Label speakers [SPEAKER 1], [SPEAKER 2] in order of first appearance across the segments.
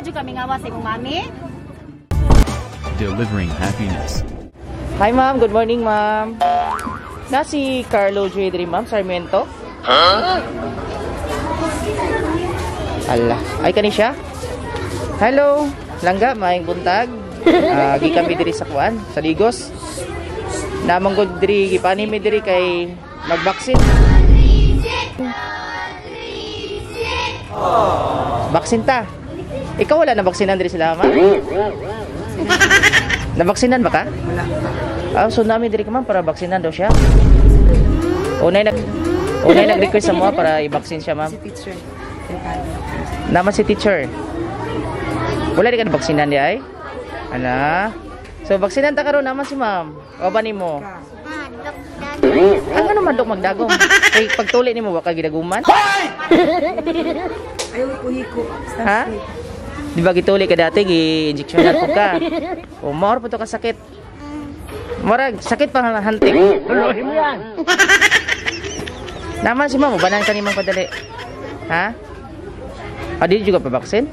[SPEAKER 1] Adyo kami ngawa sa imong mami.
[SPEAKER 2] delivering happiness.
[SPEAKER 3] Hi ma'am, good morning ma'am. Na si Carlo J. ma'am, Sarmiento? Ala, ay kani siya? Hello, langga, maayong buntag. Gi kami diri sa kuan, sa Ligos. Namang gud diri gipani mi diri kay magbaksin. Baksin ta. Ikaw wala na baksinan diri sila, ma'am? Nabaksinan ba ka? Wala. Ah, so namin diri ka ma'am para baksinan daw siya. Unay nag Unay nag-request sa mo para i-vaccine siya, ma'am.
[SPEAKER 4] teacher.
[SPEAKER 3] Naman si teacher. Wala di ka na baksinan di ay? Ana. So baksinan ta karon naman si ma'am. O ba nimo? Ang ano man dok magdagom? Kay pagtuli nimo wa ka gidaguman?
[SPEAKER 4] Ayaw ko hiko.
[SPEAKER 3] Ha? Di ba gituli ka dati gi-injectionan po ka? O more po to ka sakit. Murag sakit pa hantik. Ulohin mo yan. Naman si ma'am, banan ka nimang padali. Ha? Ah, di juga pa vaksin?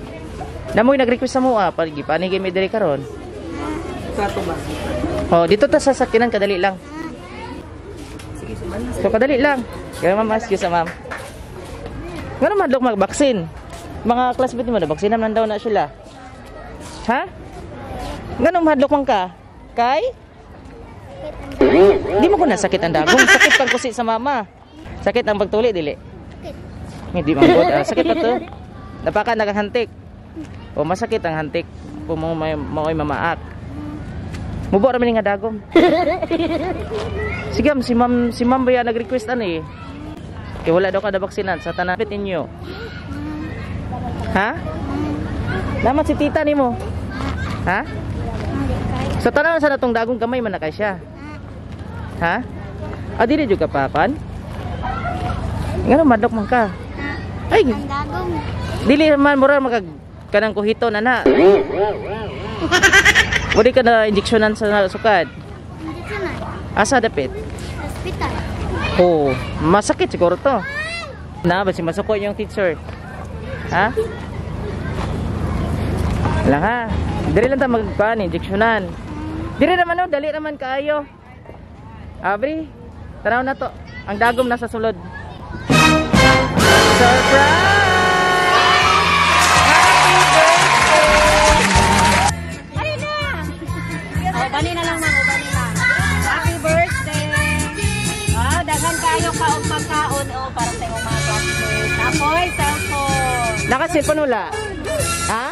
[SPEAKER 3] Namoy nag-request sa mo ah, pagi panigay may diri karon.
[SPEAKER 4] Kato ba?
[SPEAKER 3] Oh, dito ta sa sakinan kadali lang. So kadali lang. Kaya ma'am, ask you sa ma'am. Nga naman dok mag-vaccine. Mga classmate mo na vaccine naman daw na sila. Ha? Naman hadlok man ka? Kay? Di mo ko na sakit ang dagong. Sakit pang kusi sa mama. Sakit ang pagtuli, dili? Hindi man good. Ah, sakit pa to. Napaka nagahantik. O masakit ang hantik. Kung mo may maoy mamaak. Mubo ra nga dagom. Sige, si ma'am si ma'am ba nag-request ano eh. Kaya wala daw kada baksinan sa tanapit ninyo. Ha? Naman si tita nimo. Ha? Sa tanan sa natong dagong gamay man kay siya. Ha? Ah, dili juga pa kan? Ngano madok man ka? Ay, dili man mura magag kanang kuhito na na. Wali ka na injeksyonan sa sukad. Asa dapit?
[SPEAKER 5] Hospital.
[SPEAKER 3] Oo. masakit siguro to. Na, ba si masuko yung teacher? Ha? Lang ha. Dili lang ta magpaan, injeksyonan. Dili naman oh, dali naman kaayo. Abri, tanaw na to. Ang dagom nasa sulod. Surprise! Naka-cellphone wala? Ha?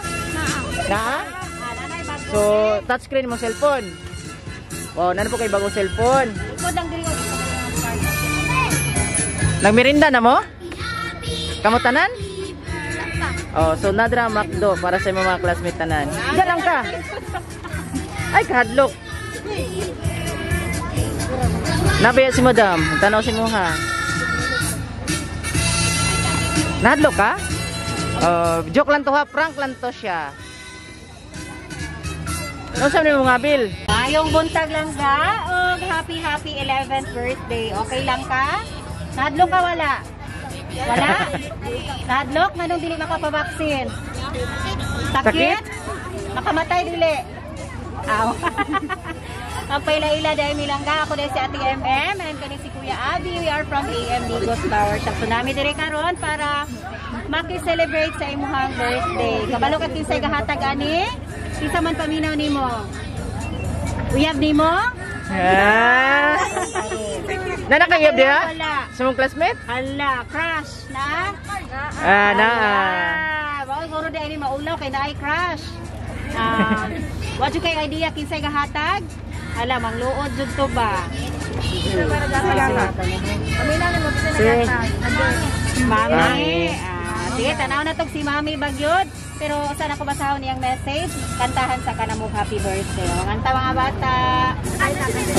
[SPEAKER 3] Na?
[SPEAKER 1] Bago.
[SPEAKER 3] So, touchscreen mo cellphone. Oh, nano po kay bagong cellphone? Nagmerinda na mo? Kamutanan? Oh, so nadra McDo para sa mga classmate tanan. Diyan lang ka. Ay, kahadlok. Nabaya si madam. Tanaw si mo ha. Nahadlok ka? Oh, joke lang to ha. Prank lang to siya. Ano sabi mo nga, Bill?
[SPEAKER 1] Mayong buntag lang ga og happy happy 11th birthday. Okay lang ka? Nadlok ka wala? Wala? Nadlok nganong dili makapabaksin? Sakit? Makamatay dili. Aw. Ang paila-ila dahil milangga ako dahil si Ate MM and kani si Kuya Abby. We are from AM Ligos Flower Shop. So nami dire karon para maki-celebrate sa imuhang birthday. Kabalo ka kinsay gahatag ani? Isa man paminaw nimo. Uyab nimo?
[SPEAKER 3] Ah. Na nakayab diha?
[SPEAKER 1] Wala.
[SPEAKER 3] Sa mong classmate?
[SPEAKER 1] Hala, crush na?
[SPEAKER 3] Ah, na.
[SPEAKER 1] Ah, Bawal guro di ani maulaw kay naay crush. Ah, wa jud kay idea kinsay gahatag? Hala, mangluod jud to ba? Mami. Ah, sige, tanaw na tog si Mami Bagyod. Pero saan ako basahon niyang message? Kantahan sa kanamong happy birthday. O, kanta mga bata.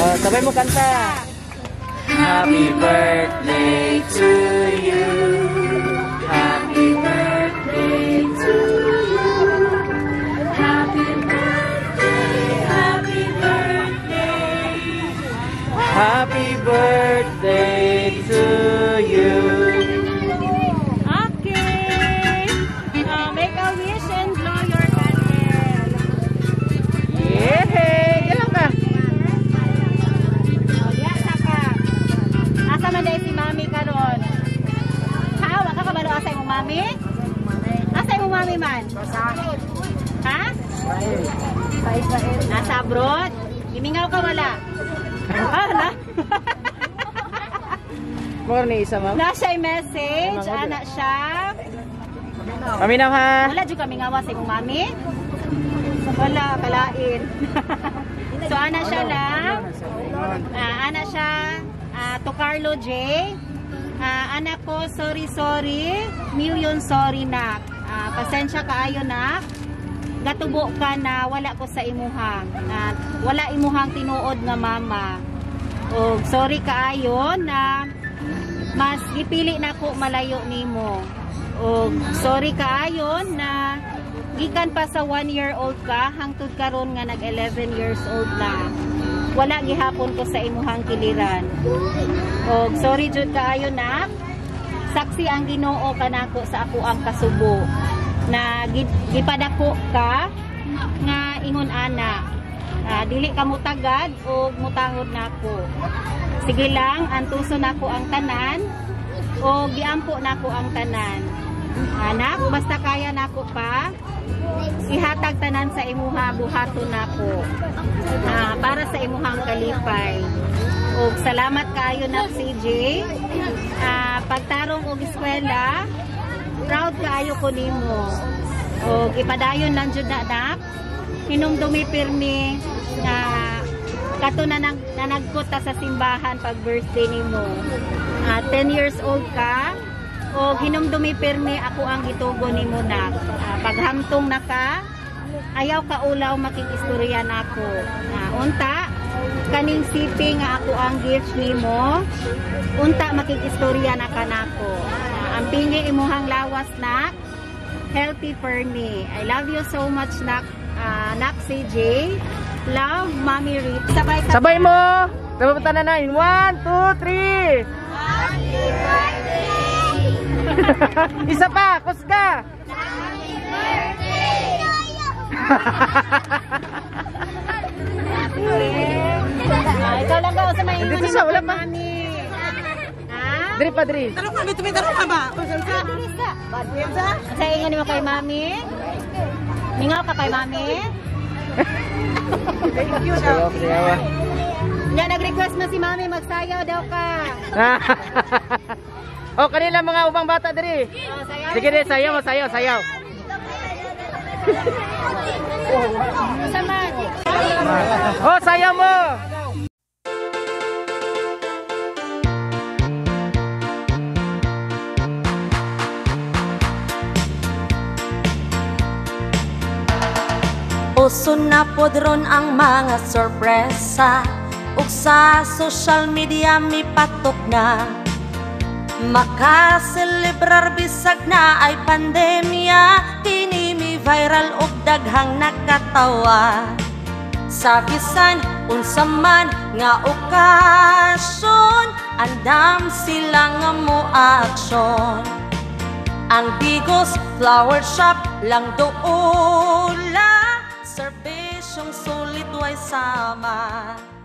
[SPEAKER 3] Oh, sabay mo kanta. Happy birthday to you. Happy
[SPEAKER 1] Nasa abroad? Gimingaw ka wala? ah, na?
[SPEAKER 3] More ni isa ma'am.
[SPEAKER 1] Nasa message, ana siya.
[SPEAKER 3] Paminaw ha.
[SPEAKER 1] Wala dyan kami ngawa sa imong mami? Wala, kalain. so, ana siya lang. Ah, ana siya, ah, to Carlo J. Ah, anak ko, sorry, sorry. Million sorry na. Ah, pasensya kaayo na. Gatubo ka na wala ko sa imuhang. Ah, wala imuhang tinuod nga mama. O, sorry kaayo na mas gipili na ko malayo nimo. O sorry kaayon na gikan pa sa 1 year old ka hangtod karon nga nag 11 years old na. Wala gihapon ko sa imuhang kiliran. O sorry jud kaayo na saksi ang Ginoo kanako sa ako ang kasubo na gi- gipadako ka nga ingon ana Ah, dili ka mutagad o mutangod nako sige lang antuso nako ang tanan o giampo nako ang tanan. Anak basta kaya nako pa ihatag tanan sa imuha buhaton nako Ah, para sa imuhang kalipay. O salamat kayo na CJ Ah, pagtarong og eskwela proud kaayo ko nimo o ipadayon lang jud na anak hinumdumi pirmi nga kato na, nag, na nagkot ta sa simbahan pag birthday nimo. Ah, 10 years old ka o hinumdumi pirmi ako ang gitugo nimo na. Ah, paghamtong na ka ayaw ka ulaw makikistorya nako. Ah, unta kaning sipi nga ako ang gift nimo unta makikistorya na kanako. Ah, ang pingi imuhang lawas na healthy for me. I love you so much, Nak, uh, Nak CJ. Love, Mommy Rip. Sabay ka.
[SPEAKER 3] Sabay mo. Sabay mo tananan. 1, 2, 3. Isa pa, kusga.
[SPEAKER 1] Ah, ikaw lang daw sa may
[SPEAKER 3] Dito wala pa.
[SPEAKER 1] Mami.
[SPEAKER 3] Dri pa, dri.
[SPEAKER 4] Tanong kami, tumitanong ka ba?
[SPEAKER 1] Sa Dirisa. Sa ingan mo kay Mami? Mingaw ka kay Mami?
[SPEAKER 3] Sayaw, sayaw.
[SPEAKER 1] Nga, nag-request na si Mami, magsayaw daw ka.
[SPEAKER 3] oh, kanila mga ubang bata diri. Sige din, sayaw mo, sayaw, sayaw. Oh, sayaw mo.
[SPEAKER 2] Uso na podron ang mga sorpresa. Ug sa social media mi patok na. Makaselebrar bisag na ay pandemya. Kini mi viral ug daghang nakatawa. Sa bisan unsa man nga okasyon Andam sila nga mo aksyon. Ang Bigos Flower Shop lang doon outside